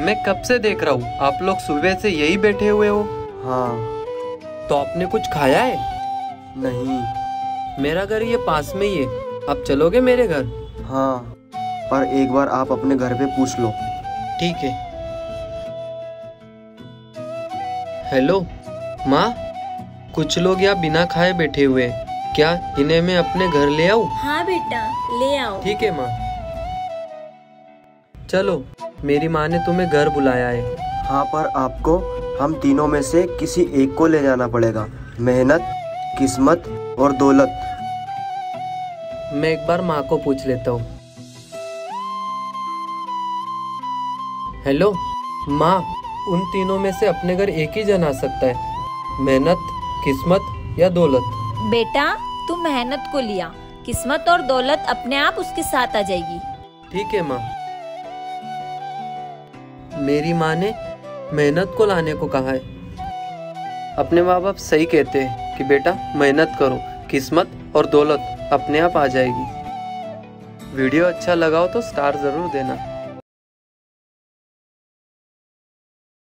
मैं कब से देख रहा हूँ? आप लोग सुबह से यही बैठे हुए हो। हाँ। तो आपने कुछ खाया है? नहीं। मेरा घर ये पास में ही है। आप चलोगे मेरे घर? हाँ। पर एक बार आप अपने घर पे पूछ लो। ठीक है। हेलो माँ? कुछ लोग यहाँ बिना खाए बैठे हुए हैं। क्या इन्हें मैं अपने घर ले आऊँ? हाँ बेटा ले आओ। ठीक है माँ। चलो। मेरी माँ ने तुम्हें घर बुलाया है। हाँ पर आपको हम तीनों में से किसी एक को ले जाना पड़ेगा। मेहनत किस्मत और दौलत। मैं एक बार माँ को पूछ लेता हूँ। हेलो माँ उन तीनों में से अपने घर एक ही जन आ सकता है। मेहनत किस्मत या दौलत? बेटा तू मेहनत को लिया। किस्मत और दौलत अपने आप उसके साथ आ जाएगी। ठीक है माँ। मेरी माँ ने मेहनत को लाने को कहा है। अपने माँ बाप सही कहते हैं कि बेटा, मेहनत करो, किस्मत और दौलत अपने आप आ जाएगी। वीडियो अच्छा लगा हो तो स्टार ज़रूर देना।